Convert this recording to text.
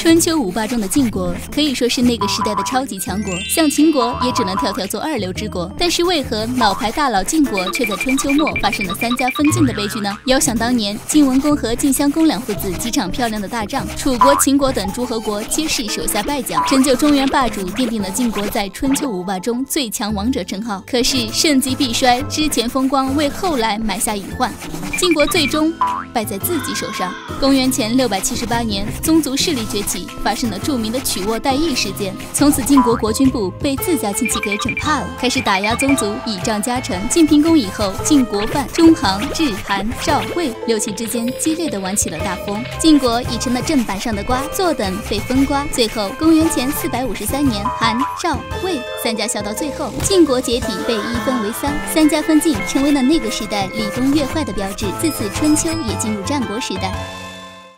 春秋五霸中的晋国可以说是那个时代的超级强国，像秦国也只能跳跳做二流之国。但是为何老牌大佬晋国却在春秋末发生了三家分晋的悲剧呢？遥想当年，晋文公和晋襄公两父子几场漂亮的大仗，楚国、秦国等诸侯国皆是手下败将，成就中原霸主，奠定了晋国在春秋五霸中最强王者称号。可是盛极必衰，之前风光为后来埋下隐患，晋国最终败在自己手上。公元前六百七十八年，宗族势力崛起，发生了著名的曲沃代邑事件。从此，晋国国君部被自家亲戚给整怕了，开始打压宗族，倚仗家臣。晋平公以后，晋国范、中行、至、韩、赵、魏六卿之间激烈的玩起了大风，晋国已成了砧板上的瓜，坐等被分瓜。最后，公元前四百五十三年，韩、赵、魏三家笑到最后，晋国解体，被一分为三，三家分晋成为了那个时代礼崩乐坏的标志。自此，春秋也进入战国时代。